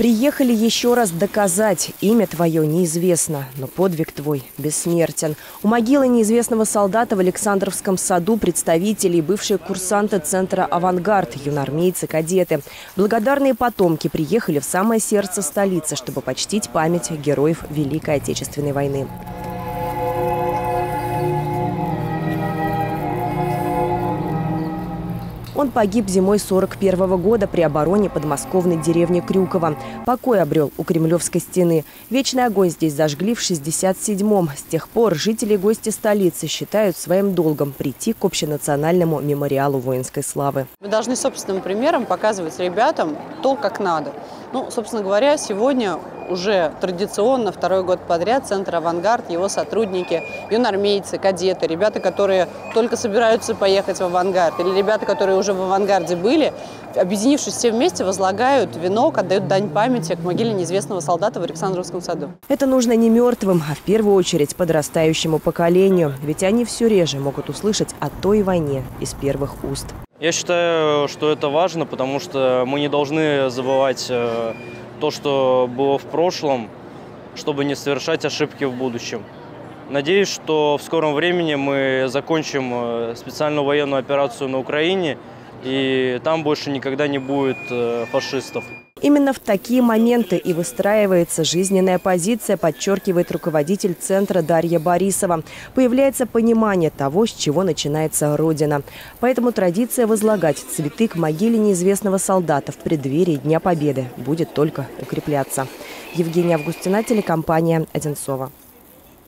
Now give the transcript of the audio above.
Приехали еще раз доказать, имя твое неизвестно, но подвиг твой бессмертен. У могилы неизвестного солдата в Александровском саду представители и бывшие курсанты центра «Авангард», юнармейцы, кадеты. Благодарные потомки приехали в самое сердце столицы, чтобы почтить память героев Великой Отечественной войны. Он погиб зимой 41 года при обороне подмосковной деревни Крюково. Покой обрел у Кремлевской стены. Вечный огонь здесь зажгли в 67-м. С тех пор жители и гости столицы считают своим долгом прийти к общенациональному мемориалу воинской славы. Мы должны собственным примером показывать ребятам то, как надо. Ну, собственно говоря, сегодня уже традиционно второй год подряд Центр «Авангард», его сотрудники, юнармейцы, кадеты, ребята, которые только собираются поехать в «Авангард», или ребята, которые уже в «Авангарде» были, объединившись все вместе, возлагают венок, отдают дань памяти к могиле неизвестного солдата в Александровском саду. Это нужно не мертвым, а в первую очередь подрастающему поколению. Ведь они все реже могут услышать о той войне из первых уст. Я считаю, что это важно, потому что мы не должны забывать э, то, что было в прошлом, чтобы не совершать ошибки в будущем. Надеюсь, что в скором времени мы закончим э, специальную военную операцию на Украине, и там больше никогда не будет э, фашистов. Именно в такие моменты и выстраивается жизненная позиция, подчеркивает руководитель центра Дарья Борисова. Появляется понимание того, с чего начинается Родина. Поэтому традиция возлагать цветы к могиле неизвестного солдата в преддверии Дня Победы будет только укрепляться. Евгения Августина, телекомпания «Одинцова».